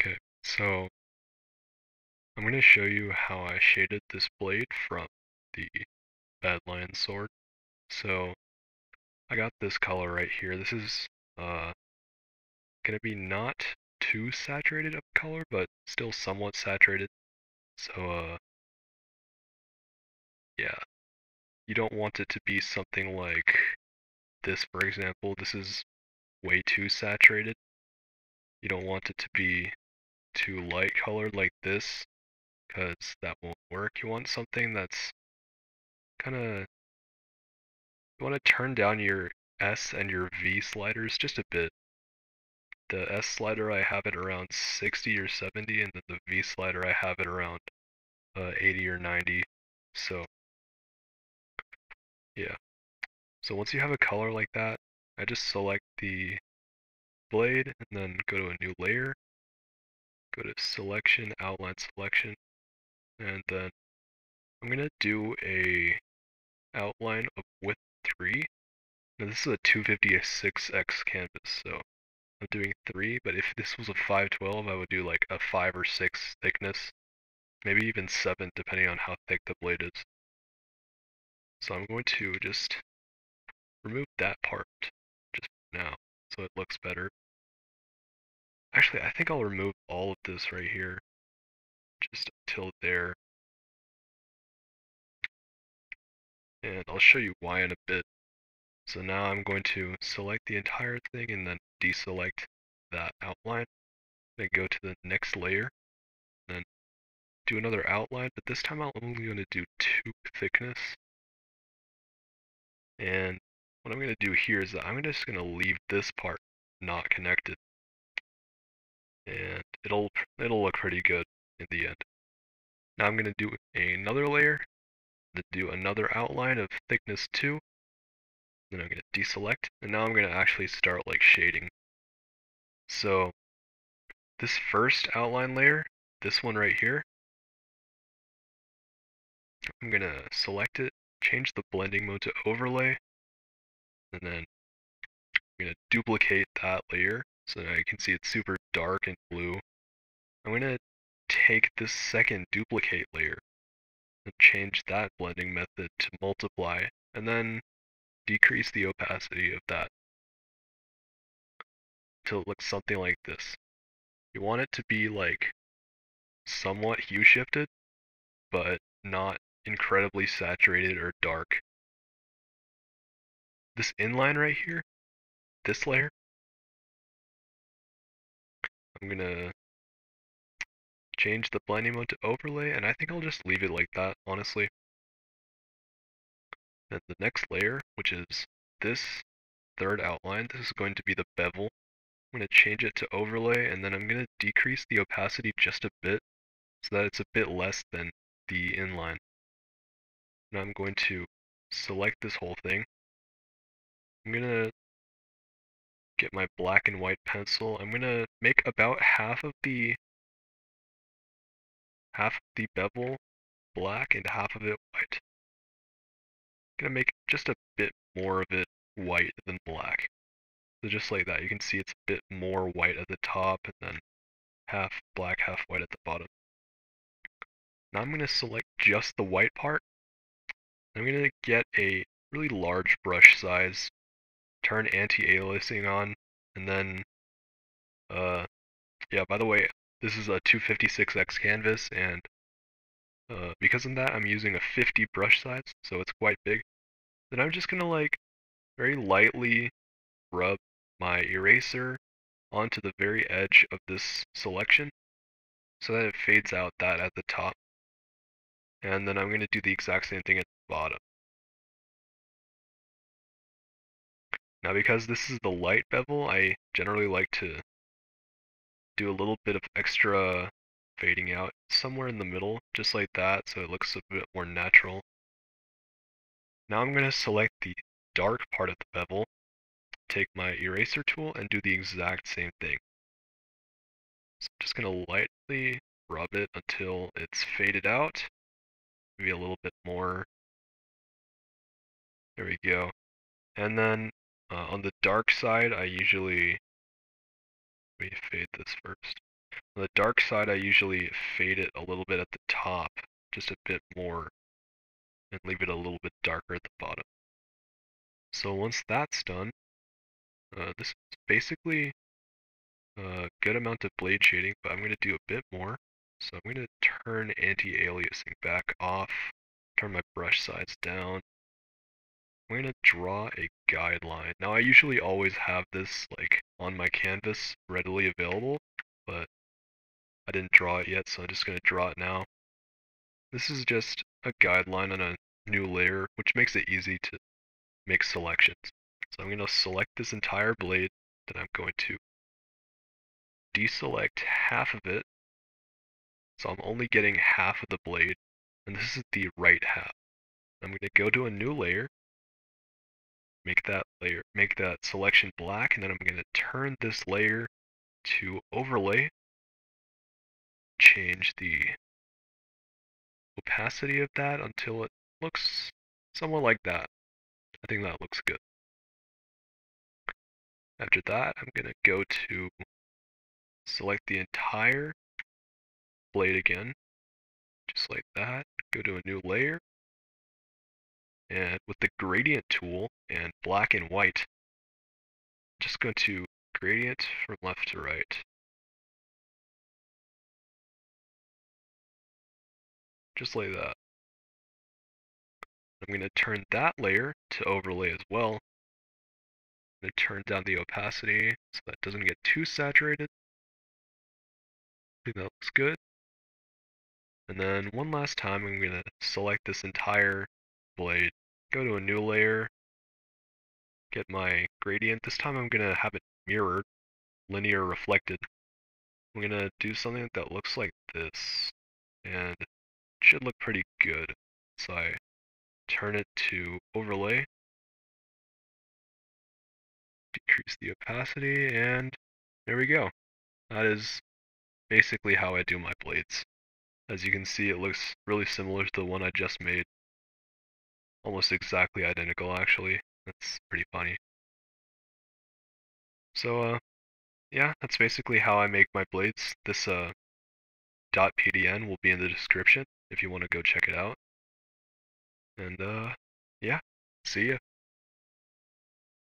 Okay, so I'm going to show you how I shaded this blade from the Badlion sword. So I got this color right here. This is uh, going to be not too saturated of color, but still somewhat saturated. So uh, yeah, you don't want it to be something like this, for example. This is way too saturated. You don't want it to be too light colored like this, because that won't work. You want something that's kind of, you want to turn down your S and your V sliders just a bit. The S slider I have it around 60 or 70, and then the V slider I have it around uh, 80 or 90. So, yeah. So once you have a color like that, I just select the blade and then go to a new layer, go to selection, outline selection, and then I'm going to do a outline of width 3. Now this is a 256x canvas, so I'm doing 3, but if this was a 512, I would do like a 5 or 6 thickness, maybe even 7 depending on how thick the blade is. So I'm going to just remove that part just now so it looks better. Actually, I think I'll remove all of this right here just until there. And I'll show you why in a bit. So now I'm going to select the entire thing and then deselect that outline. Then go to the next layer, then do another outline, but this time I'm only going to do two thickness. And what I'm going to do here is that I'm just going to leave this part not connected. And it'll it'll look pretty good in the end. Now I'm going to do another layer, to do another outline of thickness 2. Then I'm going to deselect, and now I'm going to actually start like shading. So this first outline layer, this one right here, I'm going to select it, change the blending mode to overlay, and then I'm going to duplicate that layer so now you can see it's super dark and blue. I'm going to take this second duplicate layer and change that blending method to multiply and then decrease the opacity of that until it looks something like this. You want it to be like somewhat hue shifted, but not incredibly saturated or dark. This inline right here, this layer, I'm gonna change the blending mode to overlay, and I think I'll just leave it like that, honestly. And the next layer, which is this third outline, this is going to be the bevel. I'm going to change it to overlay, and then I'm going to decrease the opacity just a bit, so that it's a bit less than the inline. Now I'm going to select this whole thing. I'm going to get my black and white pencil. I'm gonna make about half of the half of the bevel black and half of it white. I'm gonna make just a bit more of it white than black. So just like that, you can see it's a bit more white at the top and then half black, half white at the bottom. Now I'm going to select just the white part. I'm to get a really large brush size turn anti-aliasing on, and then, uh, yeah, by the way, this is a 256x canvas, and uh, because of that, I'm using a 50 brush size, so it's quite big. Then I'm just gonna, like, very lightly rub my eraser onto the very edge of this selection, so that it fades out that at the top. And then I'm going to do the exact same thing at the bottom. Now because this is the light bevel, I generally like to do a little bit of extra fading out somewhere in the middle, just like that, so it looks a bit more natural. Now I'm going to select the dark part of the bevel, take my eraser tool, and do the exact same thing. So I'm just going to lightly rub it until it's faded out, maybe a little bit more. There we go. And then uh, on the dark side, I usually, let me fade this first. On the dark side, I usually fade it a little bit at the top, just a bit more, and leave it a little bit darker at the bottom. So once that's done, uh, this is basically a good amount of blade shading, but I'm going to do a bit more. So I'm going to turn anti-aliasing back off, turn my brush size down. I'm going to draw a guideline. Now I usually always have this like on my canvas readily available, but I didn't draw it yet, so I'm just going to draw it now. This is just a guideline on a new layer, which makes it easy to make selections. So I'm going to select this entire blade, then I'm going to deselect half of it. So I'm only getting half of the blade, and this is the right half. I'm going to go to a new layer, make that layer, make that selection black, and then I'm going to turn this layer to overlay, change the opacity of that until it looks somewhat like that. I think that looks good. After that, I'm going to go to select the entire blade again, just like that. Go to a new layer, and with the gradient tool and black and white, just go to gradient from left to right. Just like that. I'm going to turn that layer to overlay as well. I'm going to turn down the opacity so that doesn't get too saturated. I think that looks good. And then one last time I'm going to select this entire blade, go to a new layer, get my gradient. This time I'm going to have it mirrored, linear reflected. I'm going to do something that looks like this, and should look pretty good. So I turn it to overlay, decrease the opacity, and there we go. That is basically how I do my blades. As you can see, it looks really similar to the one I just made. Almost exactly identical, actually. That's pretty funny. So, uh, yeah, that's basically how I make my blades. This, uh, .pdn will be in the description if you want to go check it out. And uh, yeah, see ya.